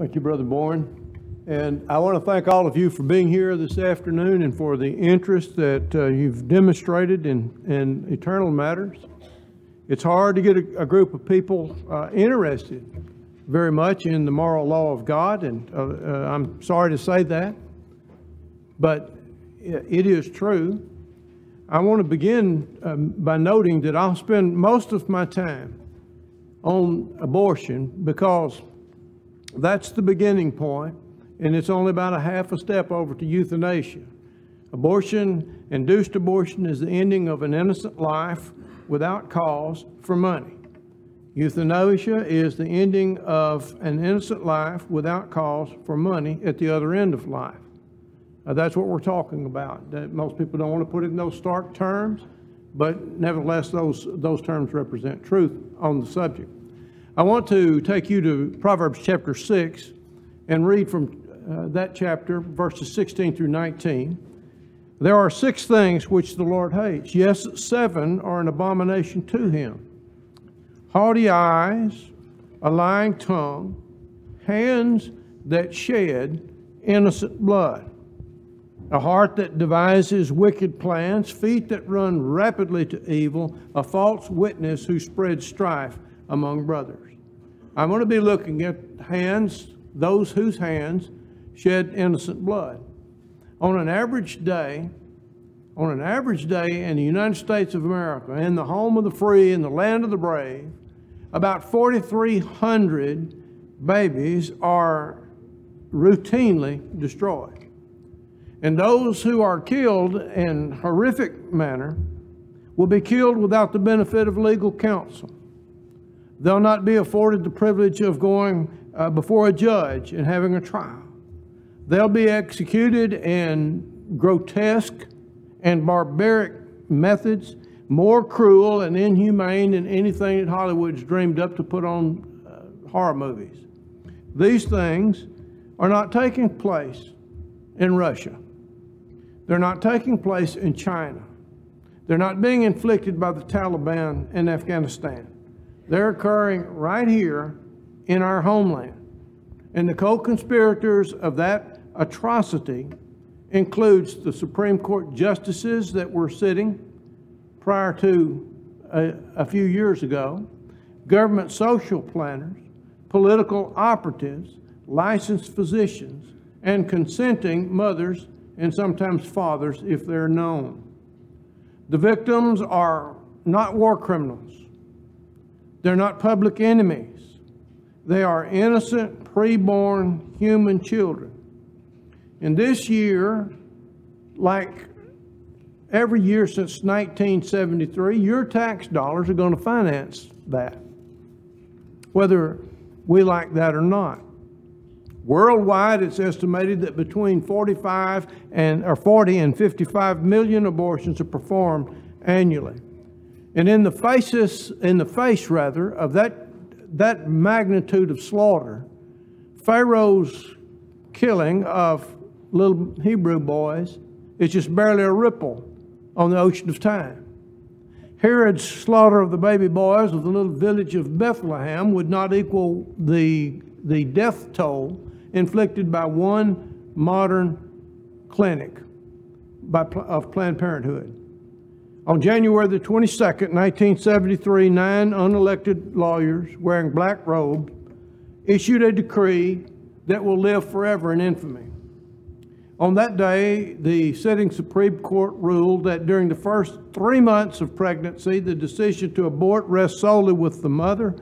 Thank you, Brother Bourne. And I want to thank all of you for being here this afternoon and for the interest that uh, you've demonstrated in, in eternal matters. It's hard to get a, a group of people uh, interested very much in the moral law of God, and uh, uh I'm sorry to say that, but it is true. I want to begin um, by noting that I'll spend most of my time on abortion because that's the beginning point and it's only about a half a step over to euthanasia. Abortion, induced abortion, is the ending of an innocent life without cause for money. Euthanasia is the ending of an innocent life without cause for money at the other end of life. That's what we're talking about. That most people don't want to put it in those stark terms, but nevertheless, those, those terms represent truth on the subject. I want to take you to Proverbs chapter 6 and read from uh, that chapter, verses 16 through 19. There are six things which the Lord hates. Yes, seven are an abomination to him haughty eyes, a lying tongue, hands that shed innocent blood, a heart that devises wicked plans, feet that run rapidly to evil, a false witness who spreads strife among brothers. I'm going to be looking at hands, those whose hands shed innocent blood. On an average day, on an average day in the United States of America, in the home of the free, in the land of the brave, about 4,300 babies are routinely destroyed. And those who are killed in horrific manner will be killed without the benefit of legal counsel. They'll not be afforded the privilege of going uh, before a judge and having a trial. They'll be executed in grotesque and barbaric methods, more cruel and inhumane than anything that Hollywood's dreamed up to put on uh, horror movies. These things are not taking place in Russia. They're not taking place in China. They're not being inflicted by the Taliban in Afghanistan. They're occurring right here in our homeland. And the co-conspirators of that atrocity includes the Supreme Court justices that were sitting prior to a, a, few years ago, government social planners, political operatives, licensed physicians, and consenting mothers and sometimes fathers if they're known. The victims are not war criminals. They're not public enemies. They are innocent, preborn human children and this year, like every year since 1973, your tax dollars are going to finance that, whether we like that or not. Worldwide, it's estimated that between 45 and or 40 and 55 million abortions are performed annually. And in the faces, in the face rather, of that that magnitude of slaughter, Pharaoh's killing of little Hebrew boys is just barely a ripple on the ocean of time. Herod's slaughter of the baby boys of the little village of Bethlehem would not equal the, the death toll inflicted by one modern clinic by, of Planned Parenthood. On January the 22nd, 1973, nine unelected lawyers wearing black robes issued a decree that will live forever in infamy. On that day, the sitting Supreme Court ruled that during the first three months of pregnancy, the decision to abort rests solely with the mother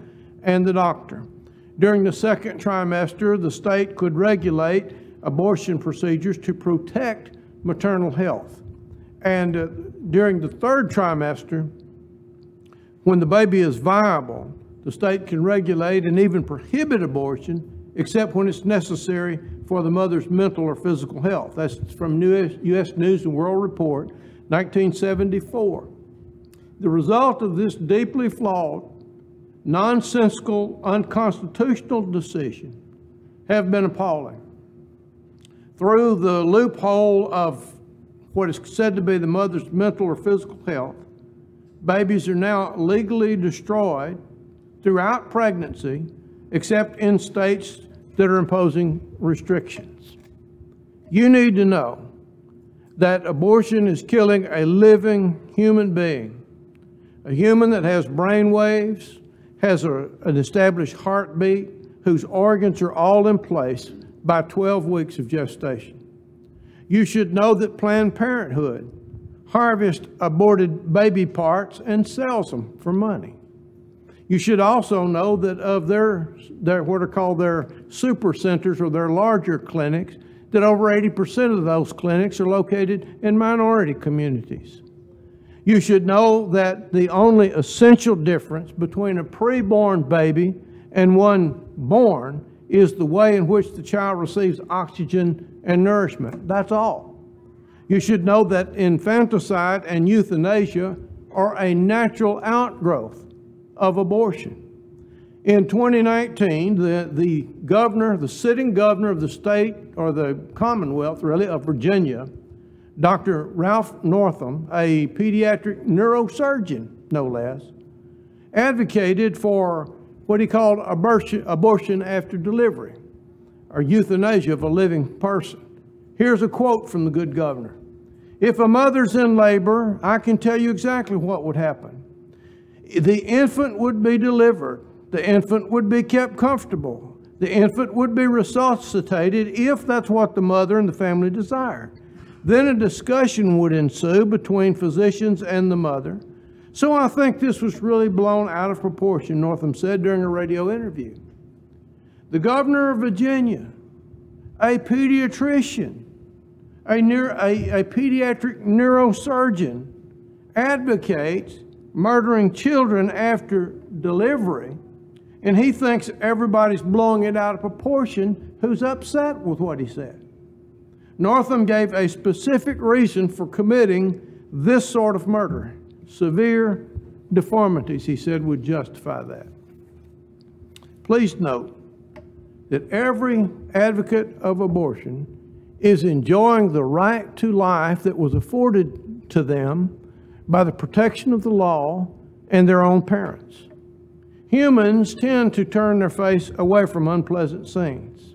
and the doctor. During the second trimester, the state could regulate abortion procedures to protect maternal health. And uh, during the third trimester, when the baby is viable, the state can regulate and even prohibit abortion except when it's necessary for the mother's mental or physical health. That's from U.S. News and World Report, 1974. The result of this deeply flawed, nonsensical, unconstitutional decision have been appalling. Through the loophole of what is said to be the mother's mental or physical health, babies are now legally destroyed throughout pregnancy, except in states that are imposing restrictions. You need to know that abortion is killing a living human being, a human that has brain waves, has a, an established heartbeat, whose organs are all in place by 12 weeks of gestation. You should know that Planned Parenthood harvests aborted baby parts and sells them for money. You should also know that of their, their what are called their super centers or their larger clinics, that over 80% of those clinics are located in minority communities. You should know that the only essential difference between a preborn baby and one born is the way in which the child receives oxygen and nourishment. That's all. You should know that infanticide and euthanasia are a natural outgrowth of abortion. In 2019, the, the governor, the sitting governor of the state, or the Commonwealth really, of Virginia, Dr. Ralph Northam, a pediatric neurosurgeon, no less, advocated for what he called abortion, abortion after delivery, or euthanasia of a living person. Here's a quote from the good governor. If a mother's in labor, I can tell you exactly what would happen. The infant would be delivered. The infant would be kept comfortable. The infant would be resuscitated if that's what the mother and the family desired. Then a discussion would ensue between physicians and the mother. So I think this was really blown out of proportion, Northam said during a radio interview. The governor of Virginia, a pediatrician, a, neuro, a, a pediatric neurosurgeon, advocates murdering children after delivery, and he thinks everybody's blowing it out of proportion who's upset with what he said. Northam gave a specific reason for committing this sort of murder. Severe deformities, he said, would justify that. Please note that every advocate of abortion is enjoying the right to life that was afforded to them by the protection of the law and their own parents. Humans tend to turn their face away from unpleasant scenes.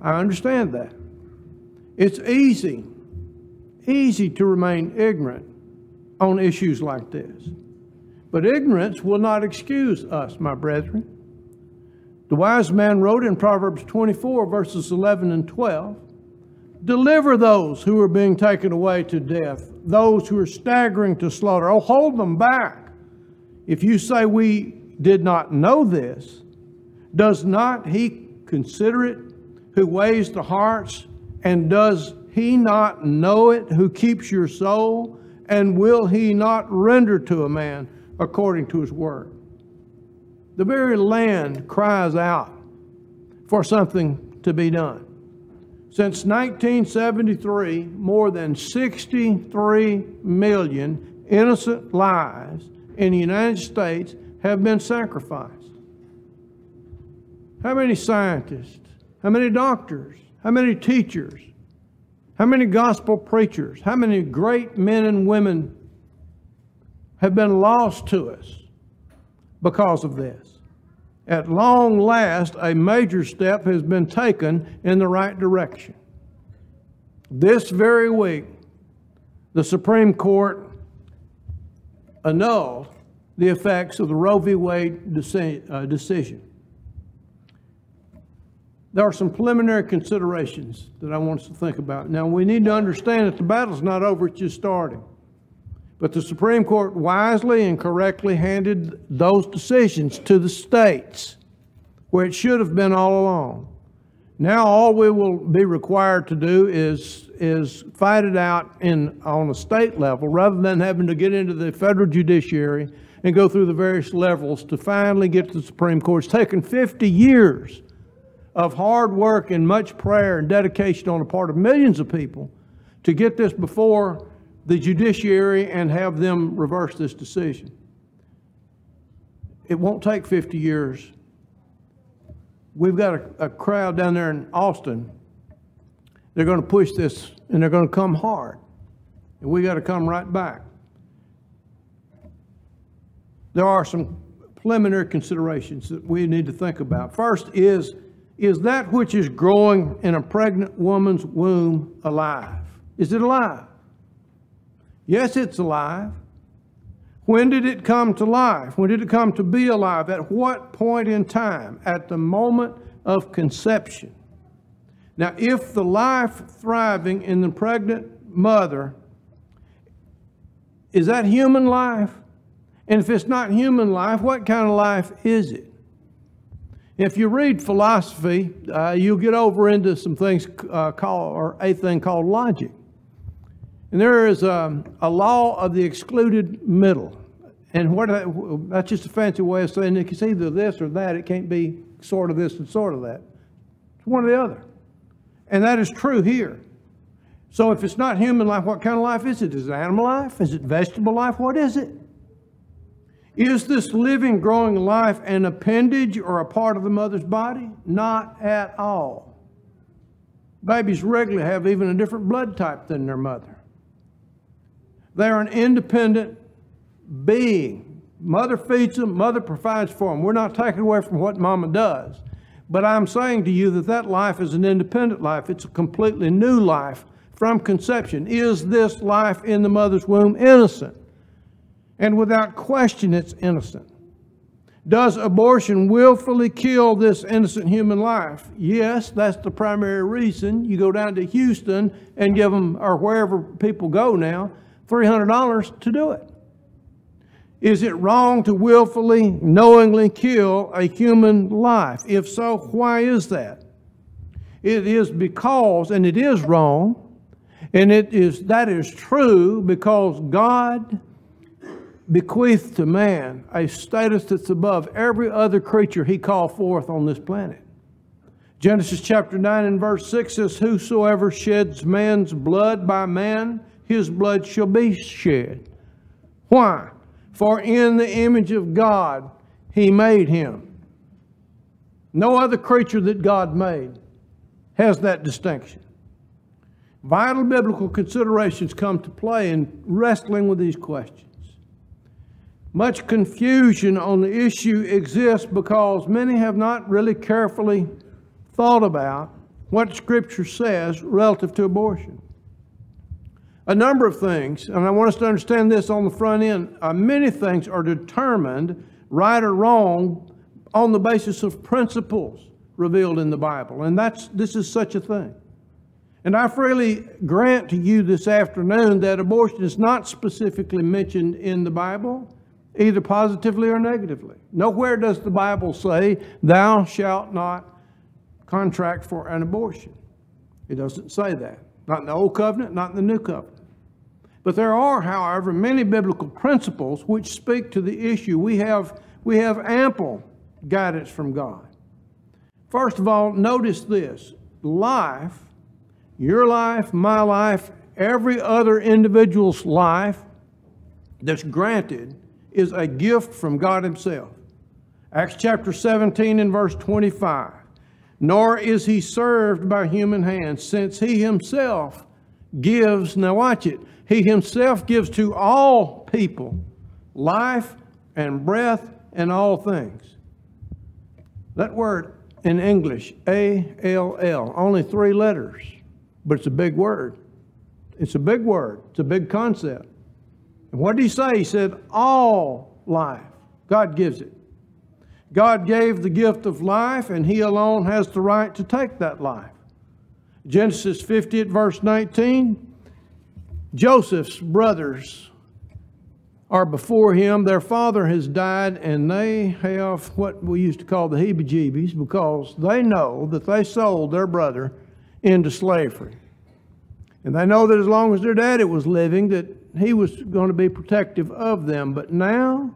I understand that. It's easy, easy to remain ignorant on issues like this. But ignorance will not excuse us, my brethren. The wise man wrote in Proverbs 24, verses 11 and 12 Deliver those who are being taken away to death, those who are staggering to slaughter. Oh, hold them back. If you say we did not know this, does not he consider it who weighs the hearts, and does he not know it who keeps your soul? And will he not render to a man according to his word? The very land cries out for something to be done. Since 1973, more than 63 million innocent lives in the United States have been sacrificed. How many scientists? How many doctors? How many teachers? How many gospel preachers? How many great men and women have been lost to us because of this? At long last, a major step has been taken in the right direction. This very week, the Supreme Court annulled the effects of the Roe v. Wade uh, decision. There are some preliminary considerations that I want us to think about. Now, we need to understand that the battle's not over, it's just starting. But the Supreme Court wisely and correctly handed those decisions to the states, where it should have been all along. Now all we will be required to do is, is fight it out in, on a state level rather than having to get into the federal judiciary and go through the various levels to finally get to the Supreme Court. It's taken 50 years of hard work and much prayer and dedication on the part of millions of people to get this before the judiciary and have them reverse this decision. It won't take 50 years. We've got a, a crowd down there in Austin. They're going to push this and they're going to come hard. And we got to come right back. There are some preliminary considerations that we need to think about. First is is that which is growing in a pregnant woman's womb alive? Is it alive? Yes, it's alive. When did it come to life? When did it come to be alive? At what point in time? At the moment of conception. Now, if the life thriving in the pregnant mother, is that human life? And if it's not human life, what kind of life is it? If you read philosophy, uh, you'll get over into some things uh, called, or a thing called logic. And there is a, a law of the excluded middle. And what that, that's just a fancy way of saying it's either this or that. It can't be sort of this and sort of that. It's one or the other. And that is true here. So if it's not human life, what kind of life is it? Is it animal life? Is it vegetable life? What is it? Is this living, growing life an appendage or a part of the mother's body? Not at all. Babies regularly have even a different blood type than their mother. They're an independent being. Mother feeds them, mother provides for them. We're not taking away from what mama does. But I'm saying to you that that life is an independent life. It's a completely new life from conception. Is this life in the mother's womb innocent? And without question, it's innocent. Does abortion willfully kill this innocent human life? Yes, that's the primary reason. You go down to Houston and give them, or wherever people go now, $300 to do it. Is it wrong to willfully, knowingly kill a human life? If so, why is that? It is because, and it is wrong, and it is that is true because God bequeathed to man a status that's above every other creature he called forth on this planet. Genesis chapter 9 and verse 6 says, Whosoever sheds man's blood by man, his blood shall be shed. Why? For in the image of God he made him. No other creature that God made has that distinction. Vital biblical considerations come to play in wrestling with these questions. Much confusion on the issue exists because many have not really carefully thought about what Scripture says relative to abortion. A number of things, and I want us to understand this on the front end, uh, many things are determined, right or wrong, on the basis of principles revealed in the Bible. And that's, this is such a thing. And I freely grant to you this afternoon that abortion is not specifically mentioned in the Bible either positively or negatively. Nowhere does the Bible say, Thou shalt not contract for an abortion. It doesn't say that. Not in the Old Covenant, not in the New Covenant. But there are, however, many biblical principles which speak to the issue. We have, we have ample guidance from God. First of all, notice this life, your life, my life, every other individual's life that's granted is a gift from God Himself. Acts chapter 17 and verse 25. Nor is he served by human hands, since he himself gives, now watch it, he himself gives to all people life and breath and all things. That word in English, A L L, only three letters, but it's a big word. It's a big word, it's a big concept. And what did he say? He said, All life. God gives it. God gave the gift of life, and he alone has the right to take that life. Genesis 50 at verse 19. Joseph's brothers are before him. Their father has died, and they have what we used to call the heebie jeebies because they know that they sold their brother into slavery. And they know that as long as their daddy was living, that he was going to be protective of them. But now,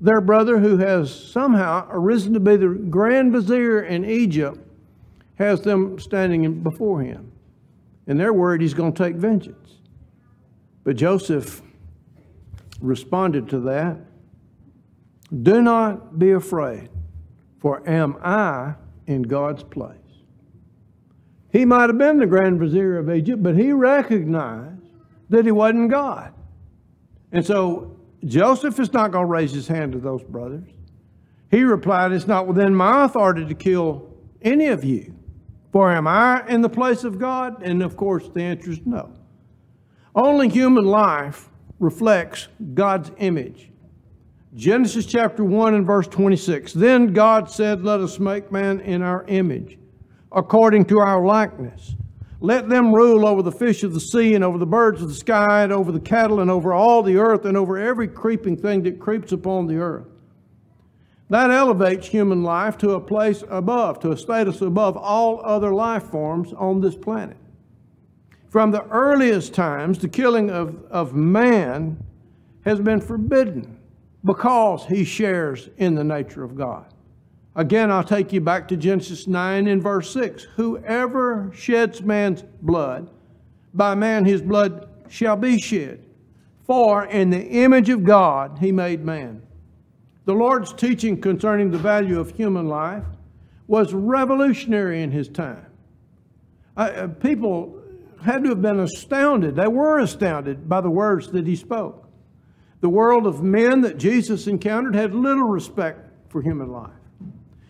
their brother, who has somehow arisen to be the grand vizier in Egypt, has them standing before him. And they're worried he's going to take vengeance. But Joseph responded to that Do not be afraid, for am I in God's place? He might have been the grand vizier of Egypt, but he recognized that he wasn't God. And so Joseph is not going to raise his hand to those brothers. He replied, It's not within my authority to kill any of you? For am I in the place of God? And of course, the answer is no. Only human life reflects God's image. Genesis chapter 1 and verse 26. Then God said, Let us make man in our image, according to our likeness. Let them rule over the fish of the sea and over the birds of the sky and over the cattle and over all the earth and over every creeping thing that creeps upon the earth. That elevates human life to a place above, to a status above all other life forms on this planet. From the earliest times, the killing of, of man has been forbidden because he shares in the nature of God. Again, I'll take you back to Genesis 9 and verse 6. Whoever sheds man's blood, by man his blood shall be shed. For in the image of God he made man. The Lord's teaching concerning the value of human life was revolutionary in his time. Uh, people had to have been astounded. They were astounded by the words that he spoke. The world of men that Jesus encountered had little respect for human life.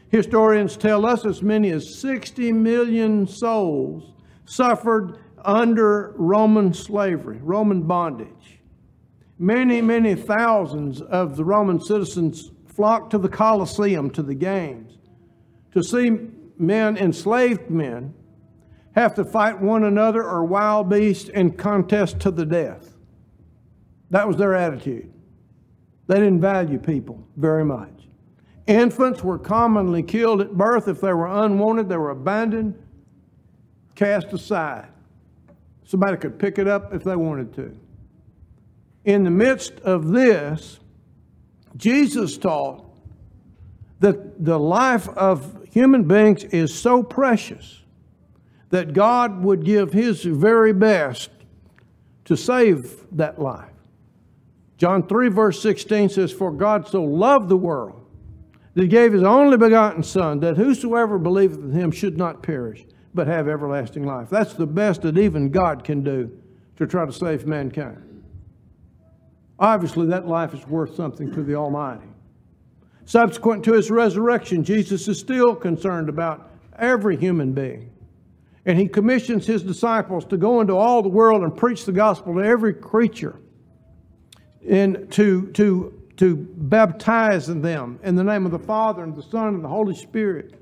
Historians tell us as many as 60 million souls suffered under Roman slavery, Roman bondage. Many, many thousands of the Roman citizens flocked to the Colosseum, to the games, to see men, enslaved men, have to fight one another or wild beasts in contest to the death. That was their attitude. They didn't value people very much. Infants were commonly killed at birth. If they were unwanted, they were abandoned, cast aside. Somebody could pick it up if they wanted to in the midst of this, Jesus taught that the life of human beings is so precious that God would give his very best to save that life. John 3, verse 16 says, For God so loved the world that he gave his only begotten Son, that whosoever believeth in him should not perish, but have everlasting life. That's the best that even God can do to try to save mankind. Obviously, that life is worth something to the Almighty. Subsequent to his resurrection, Jesus is still concerned about every human being. And he commissions his disciples to go into all the world and preach the gospel to every creature and to, to, to baptize them in the name of the Father and the Son and the Holy Spirit,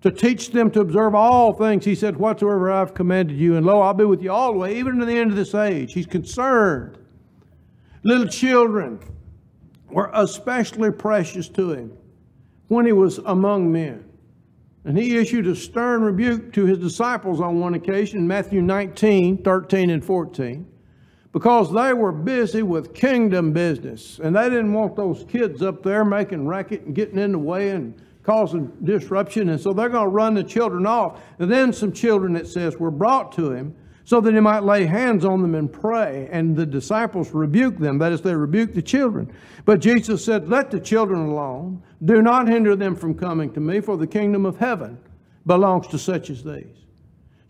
to teach them to observe all things. He said, Whatsoever I've commanded you, and lo, I'll be with you all the way, even to the end of this age. He's concerned Little children were especially precious to him when he was among men. And he issued a stern rebuke to his disciples on one occasion, Matthew 19, 13, and 14, because they were busy with kingdom business. And they didn't want those kids up there making racket and getting in the way and causing disruption. And so they're going to run the children off. And then some children, it says, were brought to him so that he might lay hands on them and pray. And the disciples rebuked them, that is, they rebuked the children. But Jesus said, Let the children alone. Do not hinder them from coming to me, for the kingdom of heaven belongs to such as these.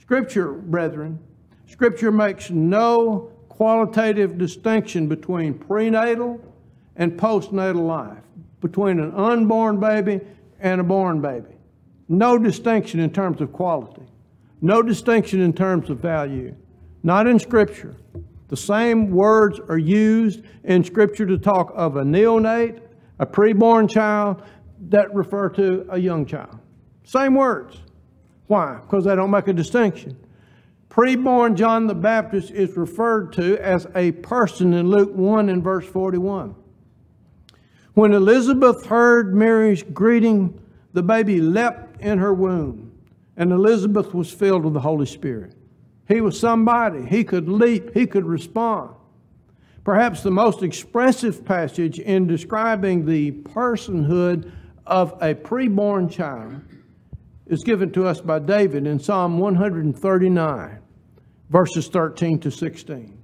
Scripture, brethren, Scripture makes no qualitative distinction between prenatal and postnatal life, between an unborn baby and a born baby. No distinction in terms of quality. No distinction in terms of value. Not in Scripture. The same words are used in Scripture to talk of a neonate, a preborn child, that refer to a young child. Same words. Why? Because they don't make a distinction. Preborn John the Baptist is referred to as a person in Luke 1 and verse 41. When Elizabeth heard Mary's greeting, the baby leapt in her womb and Elizabeth was filled with the Holy Spirit. He was somebody. He could leap, he could respond. Perhaps the most expressive passage in describing the personhood of a preborn child is given to us by David in Psalm 139, verses 13 to 16.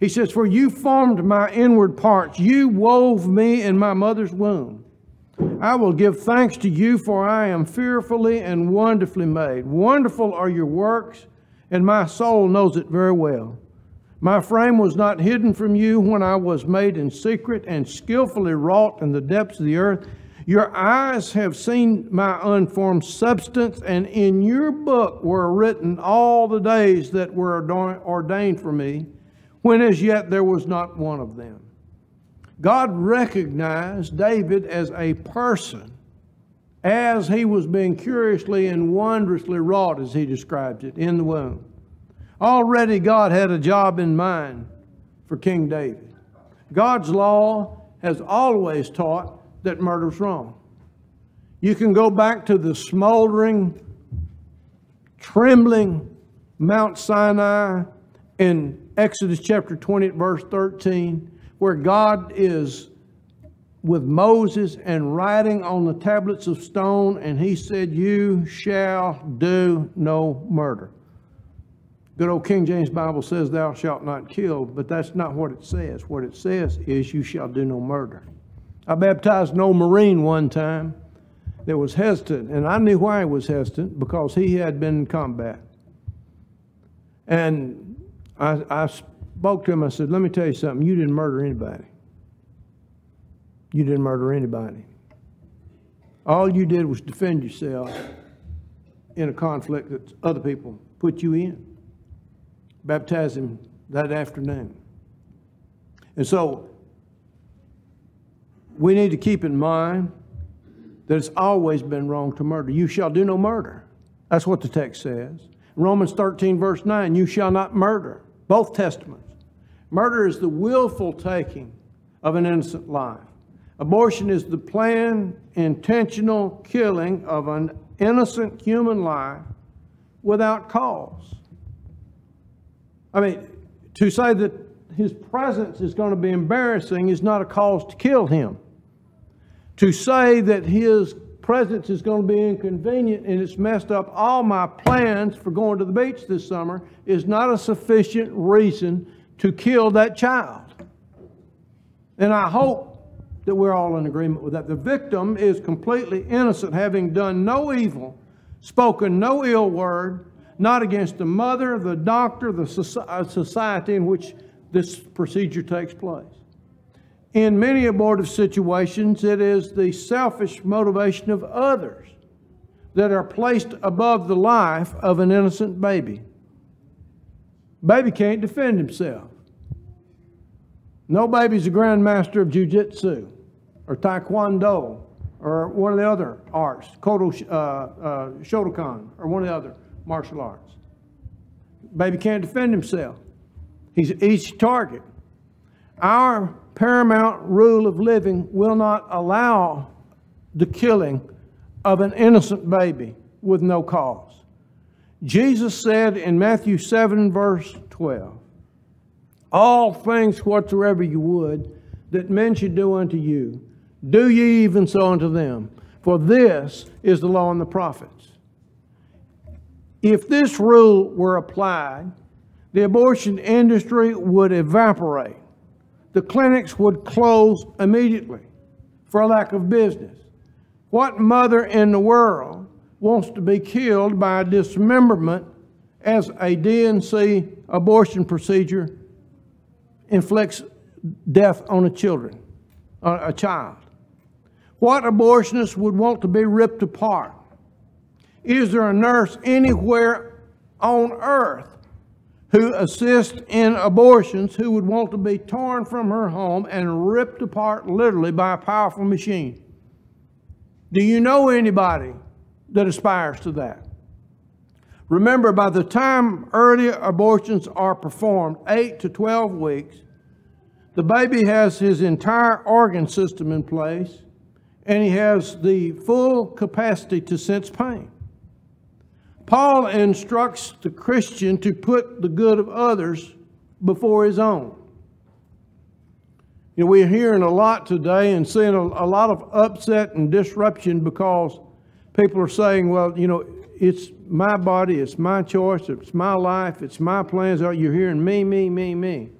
He says, For you formed my inward parts, you wove me in my mother's womb. I will give thanks to you, for I am fearfully and wonderfully made. Wonderful are your works, and my soul knows it very well. My frame was not hidden from you when I was made in secret and skillfully wrought in the depths of the earth. Your eyes have seen my unformed substance, and in your book were written all the days that were ordained for me, when as yet there was not one of them. God recognized David as a person as he was being curiously and wondrously wrought, as he describes it, in the womb. Already God had a job in mind for King David. God's law has always taught that murder's wrong. You can go back to the smoldering, trembling Mount Sinai in Exodus chapter 20, verse 13, where God is with Moses and writing on the tablets of stone, and he said, You shall do no murder. Good old King James Bible says, Thou shalt not kill, but that's not what it says. What it says is, You shall do no murder. I baptized an old Marine one time that was hesitant, and I knew why he was hesitant because he had been in combat. And I, I spoke to him, I said, Let me tell you something, you didn't murder anybody. You didn't murder anybody. All you did was defend yourself in a conflict that other people put you in. Baptized him that afternoon. And so we need to keep in mind that it's always been wrong to murder. You shall do no murder. That's what the text says. Romans 13, verse 9, you shall not murder. Both testaments. Murder is the willful taking of an innocent life. Abortion is the planned, intentional killing of an innocent human life without cause. I mean, to say that his presence is going to be embarrassing is not a cause to kill him. To say that his presence is going to be inconvenient and it's messed up all my plans for going to the beach this summer is not a sufficient reason to kill that child. And I hope that we're all in agreement with that. The victim is completely innocent, having done no evil, spoken no ill word, not against the mother, the doctor, the uh, society in which this procedure takes place. In many abortive situations, it is the selfish motivation of others that are placed above the life of an innocent baby. Baby can't defend himself. No baby's a grandmaster of jujitsu or taekwondo or one of the other arts, Kodo, uh, uh, Shotokan, or one of the other martial arts. Baby can't defend himself. He's each target. Our paramount rule of living will not allow the killing of an innocent baby with no cause. Jesus said in Matthew 7, verse 12, All things whatsoever you would that men should do unto you, do ye even so unto them. For this is the law and the prophets. If this rule were applied, the abortion industry would evaporate. The clinics would close immediately for lack of business. What mother in the world wants to be killed by dismemberment as a D&C abortion procedure inflicts death on a children, a child? What abortionist would want to be ripped apart? Is there a nurse anywhere on earth who assists in abortions who would want to be torn from her home and ripped apart literally by a powerful machine. Do you know anybody that aspires to that? Remember, by the time early abortions are performed, 8 to 12 weeks, the baby has his entire organ system in place and he has the full capacity to sense pain. Paul instructs the Christian to put the good of others before his own. You know, we're hearing a lot today and seeing a, a, lot of upset and disruption because people are saying, well, you know, it's my body, it's my choice, it's my life, it's my plans. You're hearing me, me, me, me.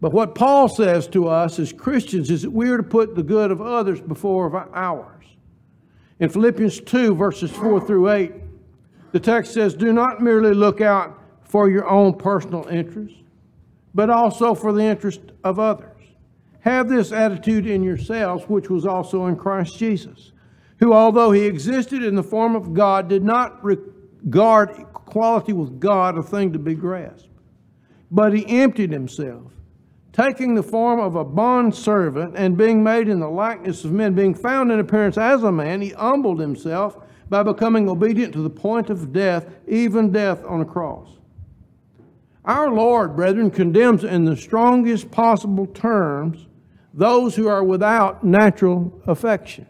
But what Paul says to us as Christians is that we're to put the good of others before ours. In Philippians 2, verses 4 through 8, the text says, Do not merely look out for your own personal interests, but also for the interest of others. have this attitude in yourselves, which was also in Christ Jesus, who, although he existed in the form of God, did not regard equality with God a thing to be grasped, but he emptied himself, taking the form of a bondservant and being made in the likeness of men, being found in appearance as a man, he humbled himself by becoming obedient to the point of death, even death on a cross. Our Lord, brethren, condemns in the strongest possible terms those who are without natural affection.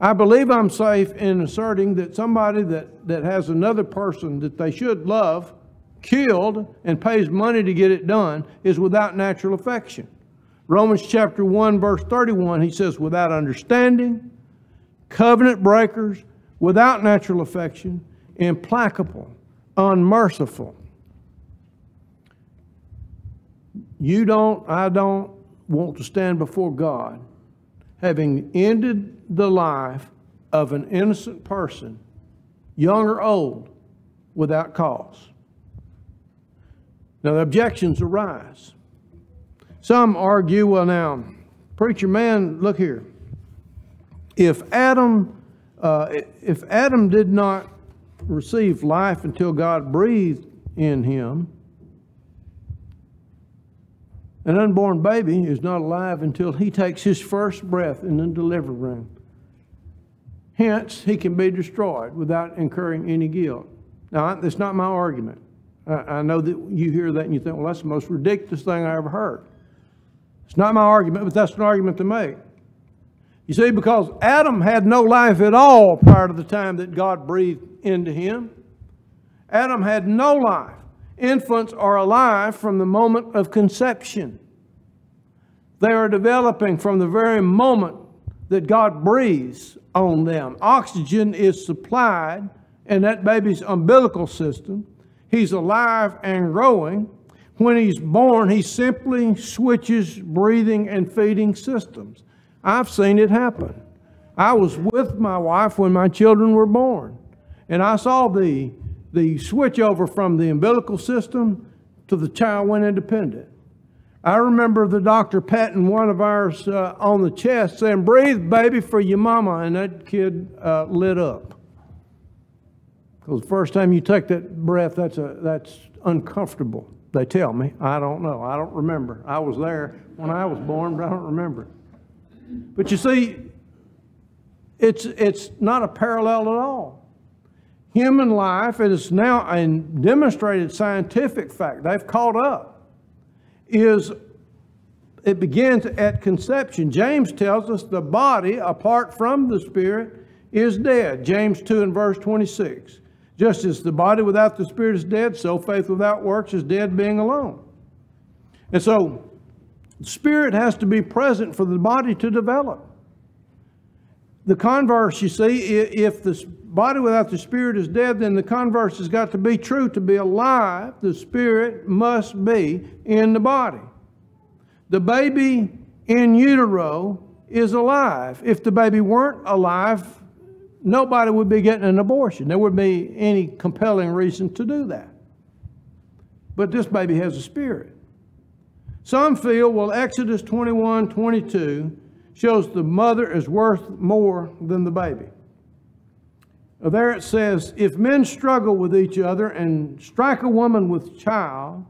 I believe I'm safe in asserting that somebody that, that has another person that they should love killed and pays money to get it done is without natural affection. Romans chapter 1, verse 31, he says, without understanding, covenant breakers, without natural affection, implacable, unmerciful. You don't, I don't want to stand before God having ended the life of an innocent person, young or old, without cause. Now, the objections arise. Some argue, well, now, preacher man, look here. If Adam, uh, if Adam did not receive life until God breathed in him, an unborn baby is not alive until he takes his first breath in the delivery room. Hence, he can be destroyed without incurring any guilt. Now, that's not my argument. I, know that you hear that and you think, well, that's the most ridiculous thing I ever heard. It's not my argument, but that's an argument to make. You see, because Adam had no life at all prior to the time that God breathed into him. Adam had no life. Infants are alive from the moment of conception. They are developing from the very moment that God breathes on them. Oxygen is supplied in that baby's umbilical system. He's alive and growing. When he's born, he simply switches breathing and feeding systems. I've seen it happen. I was with my wife when my children were born, and I saw the the switch over from the umbilical system to the child went independent. I remember the doctor patting one of ours uh, on the chest saying, Breathe, baby, for your mama. And that kid uh, lit up. Because the first time you take that breath, that's, a, that's uncomfortable. They tell me. I don't know. I don't remember. I was there when I was born, but I don't remember. But you see, it's, it's not a parallel at all human life, is now a demonstrated scientific fact, they've caught up, is it begins at conception. James tells us the body, apart from the spirit, is dead. James 2 and verse 26. Just as the body without the spirit is dead, so faith without works is dead being alone. And so, spirit has to be present for the body to develop. The converse, you see, if the body without the spirit is dead, then the converse has got to be true. To be alive, the spirit must be in the body. The baby in utero is alive. If the baby weren't alive, nobody would be getting an abortion. There wouldn't be any compelling reason to do that. But this baby has a spirit. Some feel, well, Exodus 21 22 shows the mother is worth more than the baby. There it says, if men struggle with each other and strike a woman with child,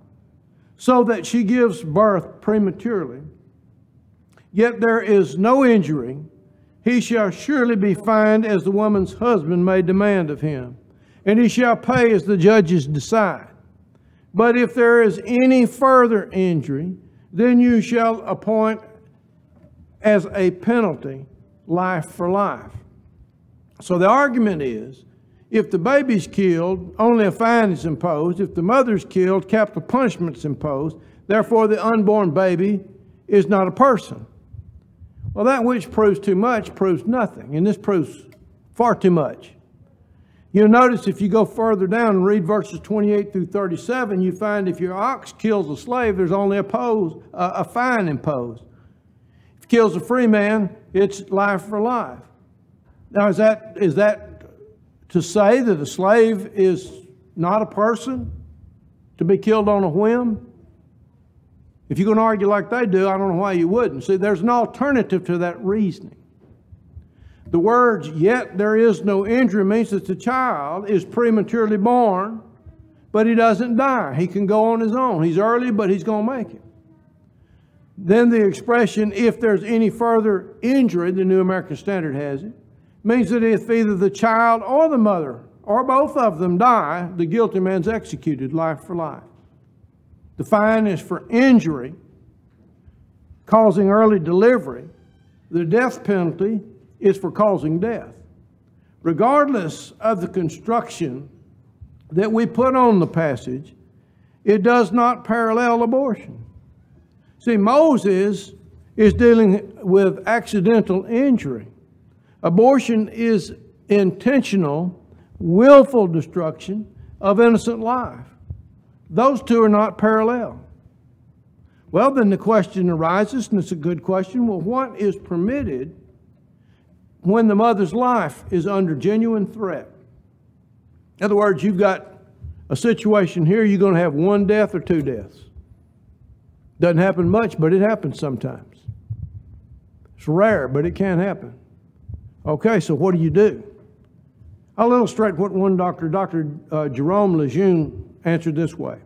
so that she gives birth prematurely, yet there is no injury, he shall surely be fined as the woman's husband may demand of him, and he shall pay as the judges decide. But if there is any further injury, then you shall appoint as a penalty life for life. So the argument is if the baby's killed, only a fine is imposed. If the mother's killed, capital punishment is imposed. Therefore, the unborn baby is not a person. Well, that which proves too much proves nothing, and this proves far too much. You'll notice if you go further down and read verses 28 through 37, you find if your ox kills a slave, there's only a, pose, a fine imposed If it kills a free man, it's life for life. Now, is that, is that to say that a slave is not a person to be killed on a whim? If you're going to argue like they do, I don't know why you wouldn't. See, there's an alternative to that reasoning. The words, yet there is no injury, means that the child is prematurely born, but he doesn't die. He can go on his own. He's early, but he's going to make it. Then the expression, if there's any further injury, the New American Standard has it, means that if either the child or the mother or both of them die, the guilty man's executed life for life. The fine is for injury causing early delivery. The death penalty is for causing death. Regardless of the construction that we put on the passage, it does not parallel abortion. See, Moses is dealing with accidental injury. Abortion is intentional, willful destruction of innocent life. Those two are not parallel. Well, then the question arises, and it's a good question well, what is permitted when the mother's life is under genuine threat? In other words, you've got a situation here, you're going to have one death or two deaths. Doesn't happen much, but it happens sometimes. It's rare, but it can happen. Okay, so what do you do? I'll illustrate what one doctor, Dr. Uh, Jerome Lejeune, answered this way.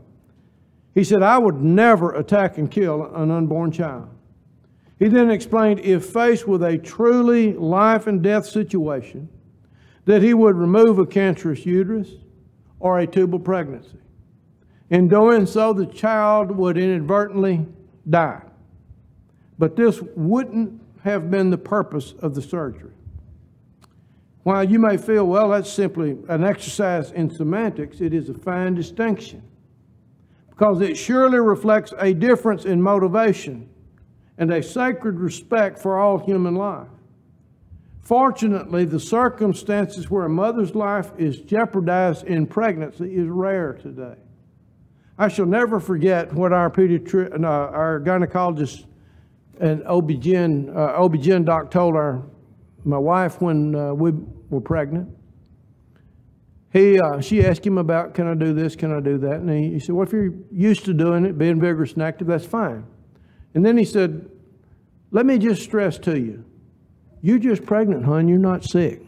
He said, I would never attack and kill an unborn child. He then explained if faced with a truly life and death situation, that he would remove a cancerous uterus or a tubal pregnancy. In doing so, the child would inadvertently die. But this wouldn't have been the purpose of the surgery. While you may feel, well, that's simply an exercise in semantics, it is a fine distinction because it surely reflects a difference in motivation and a sacred respect for all human life. Fortunately, the circumstances where a mother's life is jeopardized in pregnancy is rare today. I shall never forget what our pediatric, uh, our gynecologist and OB-GYN, uh, OB-GYN doc told our my wife when uh, we were pregnant. He, uh, she asked him about, can I do this, can I do that? And he, he said, well, if you're used to doing it, being vigorous and active, that's fine. And then he said, let me just stress to you, you're just pregnant, hon, you're not sick.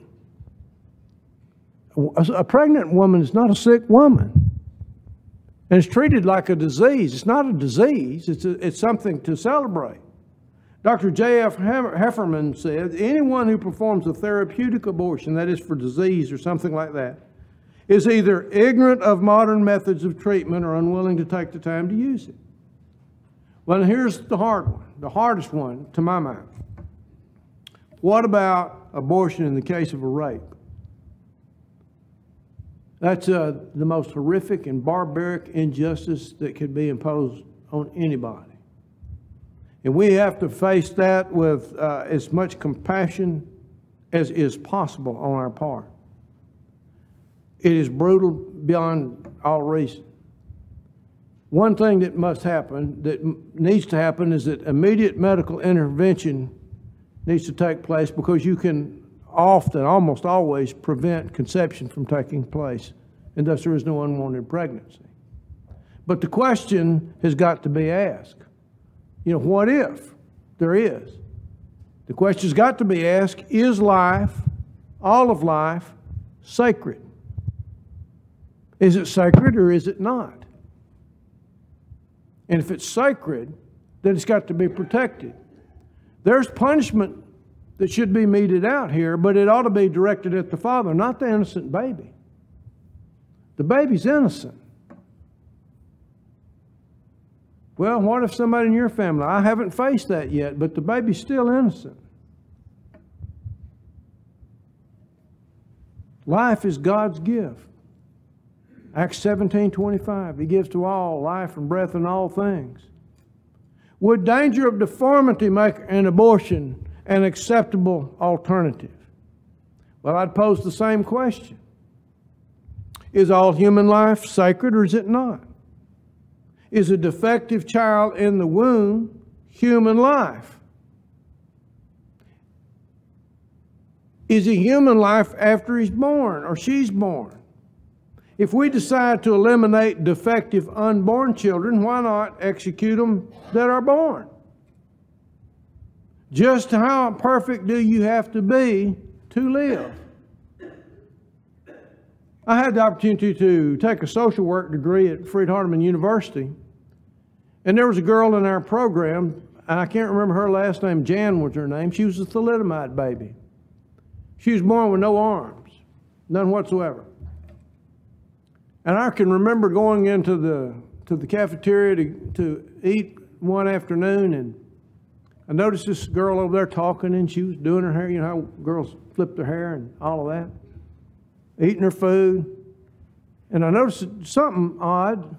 A pregnant woman is not a sick woman. And it's treated like a disease. It's not a disease, it's, a, it's something to celebrate. Dr. J.F. Hefferman said anyone who performs a therapeutic abortion, that is for disease or something like that, is either ignorant of modern methods of treatment or unwilling to take the time to use it. Well, here's the hard one, the hardest one to my mind. What about abortion in the case of a rape? That's uh, the most horrific and barbaric injustice that could be imposed on anybody. And we have to face that with uh, as much compassion as is possible on our part. It is brutal beyond all reason. One thing that must happen, that needs to happen, is that immediate medical intervention needs to take place because you can often, almost always, prevent conception from taking place, and thus there is no unwanted pregnancy. But the question has got to be asked you know, what if there is? The question's got to be asked is life, all of life, sacred? Is it sacred or is it not? And if it's sacred, then it's got to be protected. There's punishment that should be meted out here, but it ought to be directed at the father, not the innocent baby. The baby's innocent. Well, what if somebody in your family? I haven't faced that yet, but the baby's still innocent. Life is God's gift. Acts 17 25. He gives to all life and breath and all things. Would danger of deformity make an abortion an acceptable alternative? Well, I'd pose the same question Is all human life sacred or is it not? Is a defective child in the womb human life? Is he human life after he's born or she's born? If we decide to eliminate defective unborn children, why not execute them that are born? Just how perfect do you have to be to live? I had the opportunity to take a social work degree at Freed Hardeman University. And there was a girl in our program, and I can't remember her last name, Jan was her name. She was a thalidomide baby. She was born with no arms, none whatsoever. And I can remember going into the to the cafeteria to, to eat one afternoon, and I noticed this girl over there talking, and she was doing her hair. You know how girls flip their hair and all of that eating her food. And I noticed something odd.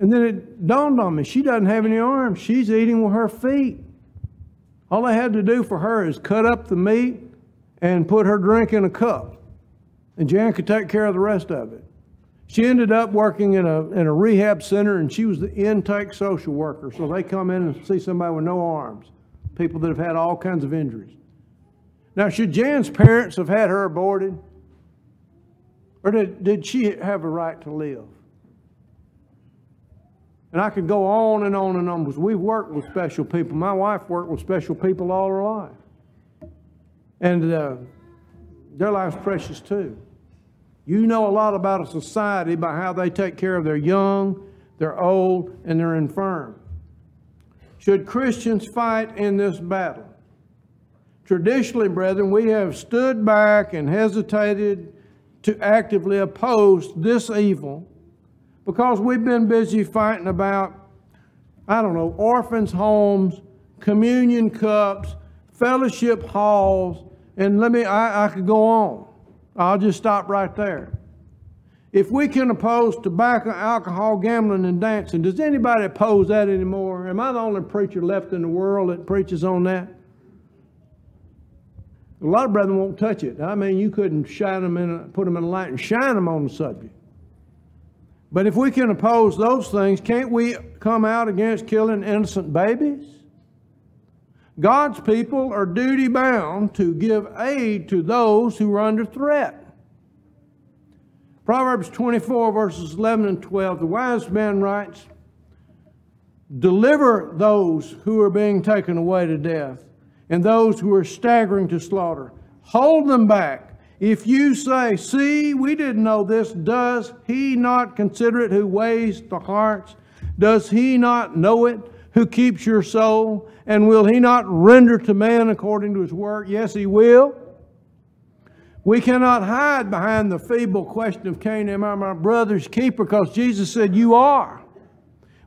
And then it dawned on me she doesn't have any arms. She's eating with her feet. All I had to do for her is cut up the meat and put her drink in a cup. And Jan could take care of the rest of it. She ended up working in a, in a rehab center and she was the intake social worker. So they come in and see somebody with no arms, people that have had all kinds of injuries. Now, should Jan's parents have had her aborted? Or did, did she have a right to live? And I could go on and on and on because we've worked with special people. My wife worked with special people all her life. And uh, their life's precious too. You know a lot about a society by how they take care of their young, their old, and their infirm. Should Christians fight in this battle? Traditionally, brethren, we have stood back and hesitated to actively oppose this evil because we've been busy fighting about, I don't know, orphans' homes, communion cups, fellowship halls, and let me, I, I could go on. I'll just stop right there. If we can oppose tobacco, alcohol, gambling, and dancing, does anybody oppose that anymore? Am I the only preacher left in the world that preaches on that? A lot of brethren won't touch it. I mean, you couldn't shine them in, a, put them in a light and shine them on the subject. But if we can oppose those things, can't we come out against killing innocent babies? God's people are duty bound to give aid to those who are under threat. Proverbs 24, verses 11 and 12, the wise man writes, Deliver those who are being taken away to death and those who are staggering to slaughter. Hold them back. If you say, See, we didn't know this, does he not consider it who weighs the hearts? Does he not know it who keeps your soul? And will he not render to man according to his work? Yes, he will. We cannot hide behind the feeble question of Cain, am I my brother's keeper? Because Jesus said, You are.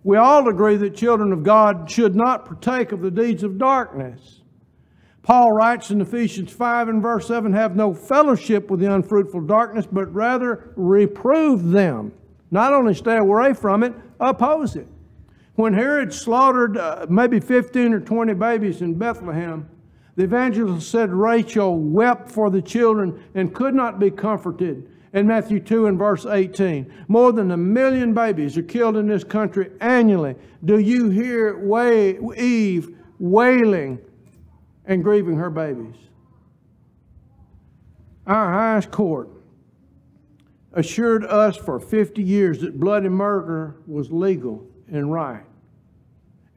We all agree that children of God should not partake of the deeds of darkness. Paul writes in Ephesians 5 and verse 7 have no fellowship with the unfruitful darkness, but rather reprove them. Not only stay away from it, oppose it. When Herod slaughtered uh, maybe 15 or 20 babies in Bethlehem, the evangelist said Rachel wept for the children and could not be comforted. In Matthew 2 and verse 18, more than a million babies are killed in this country annually. Do you hear Eve wailing and grieving her babies. Our highest court assured us for 50 years that bloody murder was legal and right.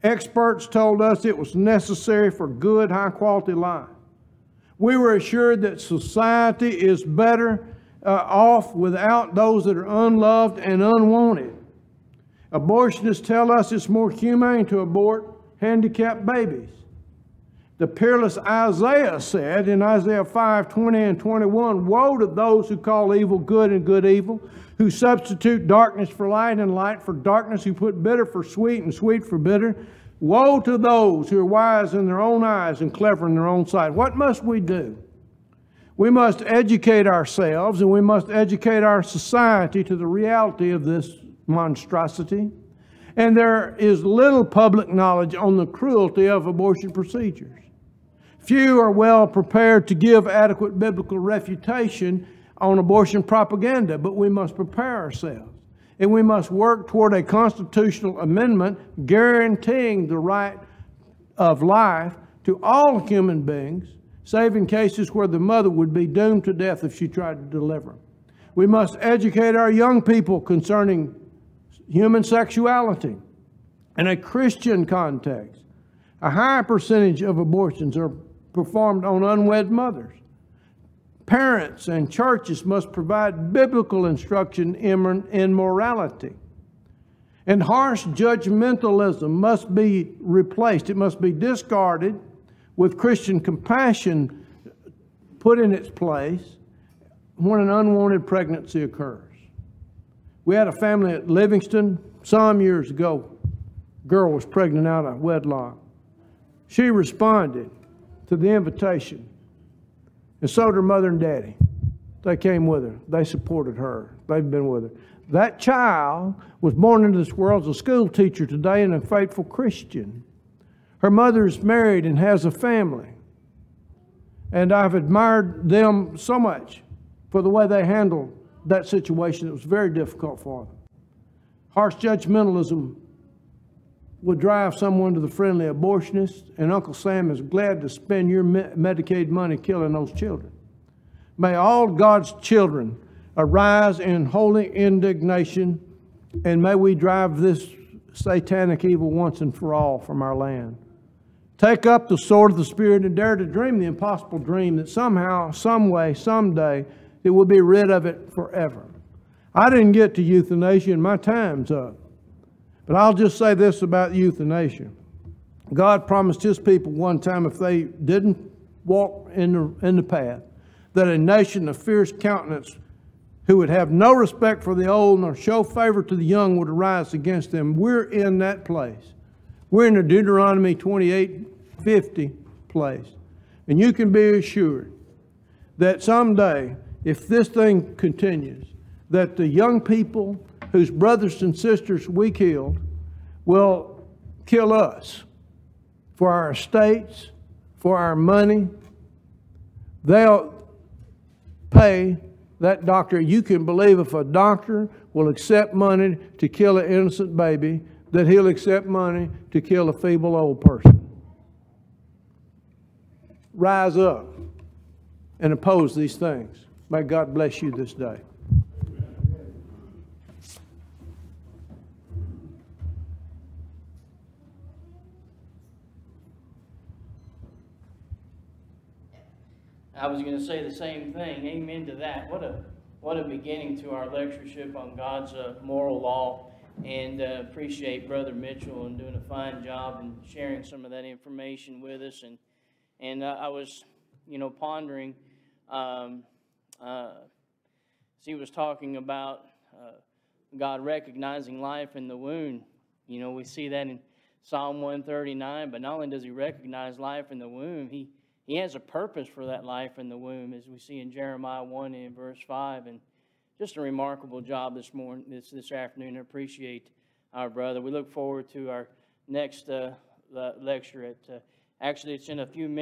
Experts told us it was necessary for good, high quality life. We were assured that society is better uh, off without those that are unloved and unwanted. Abortionists tell us it's more humane to abort handicapped babies. The peerless Isaiah said in Isaiah 5 20 and 21 Woe to those who call evil good and good evil, who substitute darkness for light and light for darkness, who put bitter for sweet and sweet for bitter. Woe to those who are wise in their own eyes and clever in their own sight. What must we do? We must educate ourselves and we must educate our society to the reality of this monstrosity. And there is little public knowledge on the cruelty of abortion procedures. Few are well prepared to give adequate biblical refutation on abortion propaganda, but we must prepare ourselves. And we must work toward a constitutional amendment guaranteeing the right of life to all human beings, save in cases where the mother would be doomed to death if she tried to deliver. We must educate our young people concerning human sexuality in a Christian context. A high percentage of abortions are performed on unwed mothers. Parents and churches must provide biblical instruction in morality. And harsh judgmentalism must be replaced, it must be discarded with Christian compassion put in its place when an unwanted pregnancy occurs. We had a family at Livingston some years ago. Girl was pregnant out of wedlock. She responded to the invitation, and so did her mother and daddy. They came with her. They supported her. They've been with her. That child was born into this world as a school teacher today and a faithful Christian. Her mother is married and has a family. And I've admired them so much for the way they handled that situation. It was very difficult for them. Harsh judgmentalism would drive someone to the friendly abortionist, and Uncle Sam is glad to spend your Medicaid money killing those children. May all God's children arise in holy indignation, and may we drive this satanic evil once and for all from our land. Take up the sword of the Spirit and dare to dream the impossible dream that somehow, some way, someday, it will be rid of it forever. I didn't get to euthanasia, and my time's up. But I'll just say this about euthanasia. God promised his people one time if they didn't walk in the, in the path, that a nation of fierce countenance who would have no respect for the old nor show favor to the young would arise against them. We're in that place. We're in the Deuteronomy 28 50 place. And you can be assured that someday, if this thing continues, that the young people whose brothers and sisters we killed will kill us for our estates, for our money. They'll pay that doctor. You can believe if a doctor will accept money to kill an innocent baby, that he'll accept money to kill a feeble old person. Rise up and oppose these things. May God bless you this day. I was going to say the same thing. Amen to that. What a what a beginning to our lectureship on God's uh, moral law and uh, appreciate Brother Mitchell and doing a fine job and sharing some of that information with us. And and uh, I was, you know, pondering. Um, uh, he was talking about uh, God recognizing life in the womb. You know, we see that in Psalm 139. But not only does He recognize life in the womb, He He has a purpose for that life in the womb, as we see in Jeremiah 1 and verse 5. And just a remarkable job this morning, this, this afternoon. I appreciate our brother. We look forward to our next uh, lecture. At uh, actually, it's in a few minutes.